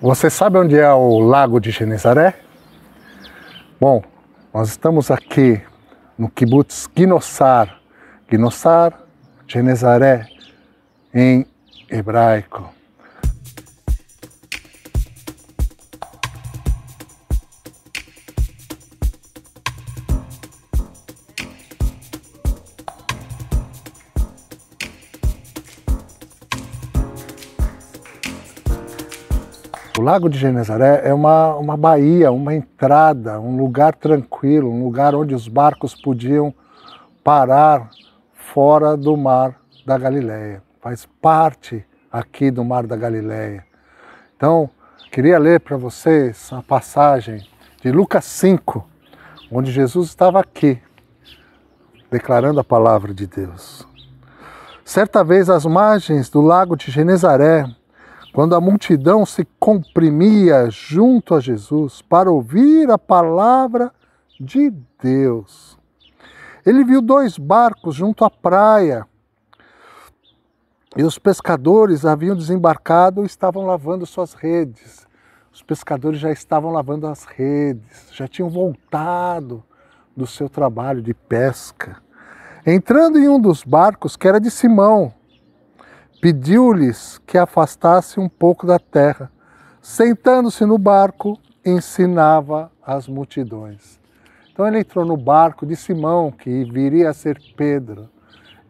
Você sabe onde é o Lago de Genezaré? Bom, nós estamos aqui no kibbutz Ginossar. Ginossar, Genezaré, em hebraico. O Lago de Genezaré é uma, uma baía, uma entrada, um lugar tranquilo, um lugar onde os barcos podiam parar fora do mar da Galileia. Faz parte aqui do mar da Galileia. Então, queria ler para vocês a passagem de Lucas 5, onde Jesus estava aqui, declarando a palavra de Deus. Certa vez, às margens do lago de Genezaré, quando a multidão se comprimia junto a Jesus para ouvir a palavra de Deus. Ele viu dois barcos junto à praia e os pescadores haviam desembarcado e estavam lavando suas redes. Os pescadores já estavam lavando as redes, já tinham voltado do seu trabalho de pesca. Entrando em um dos barcos, que era de Simão, pediu-lhes que afastasse um pouco da terra. Sentando-se no barco, ensinava as multidões. Então ele entrou no barco de Simão, que viria a ser Pedro,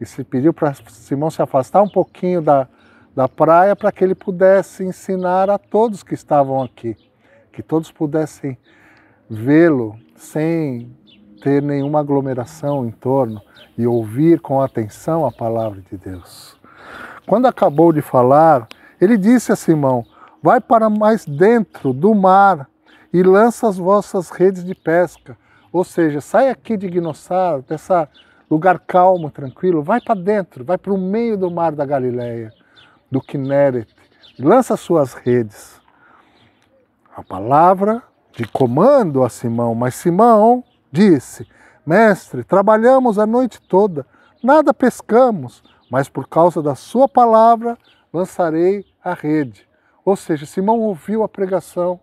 e se pediu para Simão se afastar um pouquinho da, da praia para que ele pudesse ensinar a todos que estavam aqui, que todos pudessem vê-lo sem ter nenhuma aglomeração em torno e ouvir com atenção a palavra de Deus. Quando acabou de falar, ele disse a Simão: Vai para mais dentro do mar e lança as vossas redes de pesca. Ou seja, sai aqui de Gnossar, desse lugar calmo, tranquilo, vai para dentro, vai para o meio do mar da Galileia, do Kinneret, lança suas redes. A palavra de comando a Simão, mas Simão disse: Mestre, trabalhamos a noite toda, nada pescamos mas por causa da sua palavra lançarei a rede. Ou seja, Simão ouviu a pregação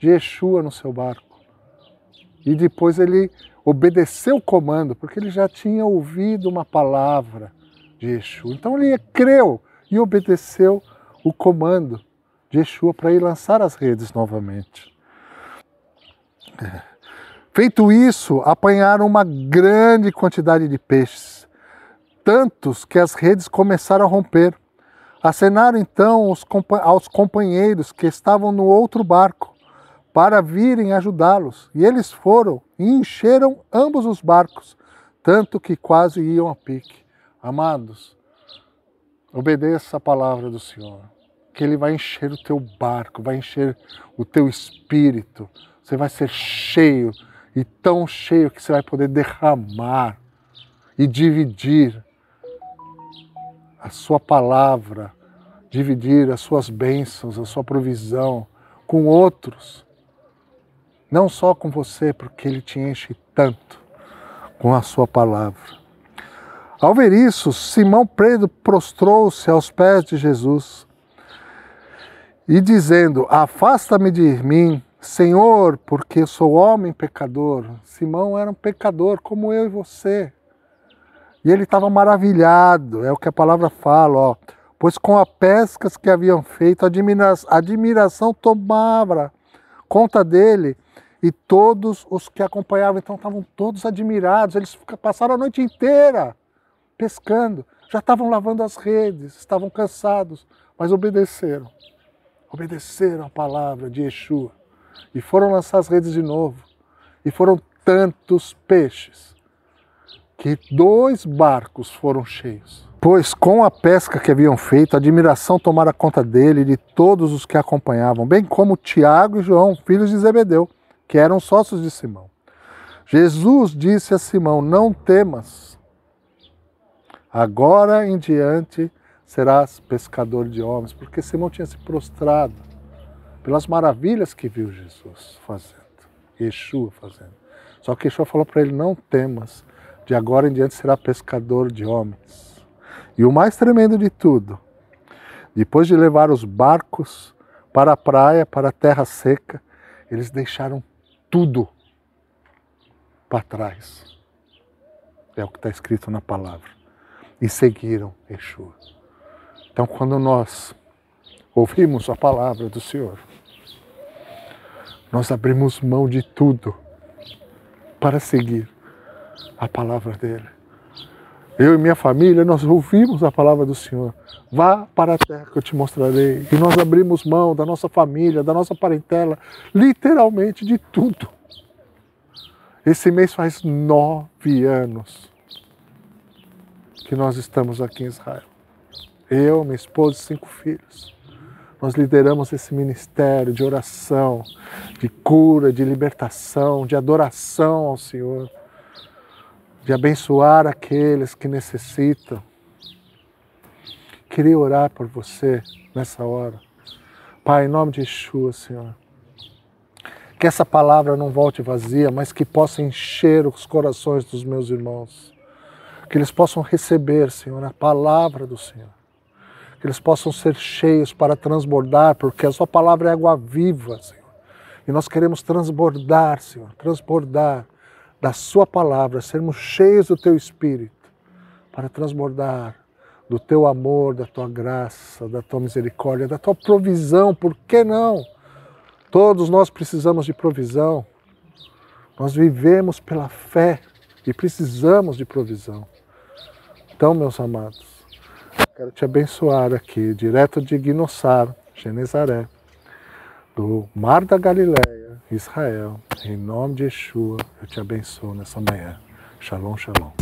de Yeshua no seu barco. E depois ele obedeceu o comando, porque ele já tinha ouvido uma palavra de Yeshua. Então ele creu e obedeceu o comando de Yeshua para ir lançar as redes novamente. Feito isso, apanharam uma grande quantidade de peixes tantos que as redes começaram a romper. Acenaram então aos companheiros que estavam no outro barco para virem ajudá-los. E eles foram e encheram ambos os barcos, tanto que quase iam a pique. Amados, obedeça a palavra do Senhor, que Ele vai encher o teu barco, vai encher o teu espírito. Você vai ser cheio e tão cheio que você vai poder derramar e dividir a sua palavra, dividir as suas bênçãos, a sua provisão com outros. Não só com você, porque Ele te enche tanto com a sua palavra. Ao ver isso, Simão Pedro prostrou-se aos pés de Jesus e dizendo: Afasta-me de mim, Senhor, porque sou homem pecador. Simão era um pecador como eu e você. E ele estava maravilhado, é o que a palavra fala, ó. Pois com as pescas que haviam feito, a admiração tomava conta dele e todos os que acompanhavam, então estavam todos admirados. Eles passaram a noite inteira pescando, já estavam lavando as redes, estavam cansados, mas obedeceram. Obedeceram a palavra de Yeshua e foram lançar as redes de novo. E foram tantos peixes que dois barcos foram cheios. Pois com a pesca que haviam feito, a admiração tomara conta dele e de todos os que acompanhavam, bem como Tiago e João, filhos de Zebedeu, que eram sócios de Simão. Jesus disse a Simão: Não temas, agora em diante serás pescador de homens, porque Simão tinha se prostrado pelas maravilhas que viu Jesus fazendo, Yeshua fazendo. Só que Yeshua falou para ele: Não temas, de agora em diante será pescador de homens. E o mais tremendo de tudo, depois de levar os barcos para a praia, para a terra seca. Eles deixaram tudo para trás. É o que está escrito na palavra. E seguiram Yeshua. Então, quando nós ouvimos a palavra do Senhor, nós abrimos mão de tudo para seguir a palavra dele. Eu e minha família, nós ouvimos a palavra do Senhor. Vá para a terra que eu te mostrarei. E nós abrimos mão da nossa família, da nossa parentela, literalmente de tudo. Esse mês faz nove anos que nós estamos aqui em Israel. Eu, minha esposa e cinco filhos. Nós lideramos esse ministério de oração, de cura, de libertação, de adoração ao Senhor, de abençoar aqueles que necessitam. Queria orar por você nessa hora. Pai, em nome de Yeshua, Senhor. Que essa palavra não volte vazia, mas que possa encher os corações dos meus irmãos. Que eles possam receber, Senhor, a palavra do Senhor que eles possam ser cheios para transbordar, porque a Sua palavra é água viva, Senhor. E nós queremos transbordar, Senhor, transbordar da Sua palavra, sermos cheios do Teu Espírito, para transbordar do Teu amor, da Tua graça, da Tua misericórdia, da Tua provisão, por que não? Todos nós precisamos de provisão. Nós vivemos pela fé e precisamos de provisão. Então, meus amados, Quero te abençoar aqui, direto de Gnossar, Genezaré, do Mar da Galileia, Israel. Em nome de Yeshua, eu te abençoo nessa manhã. Shalom, shalom.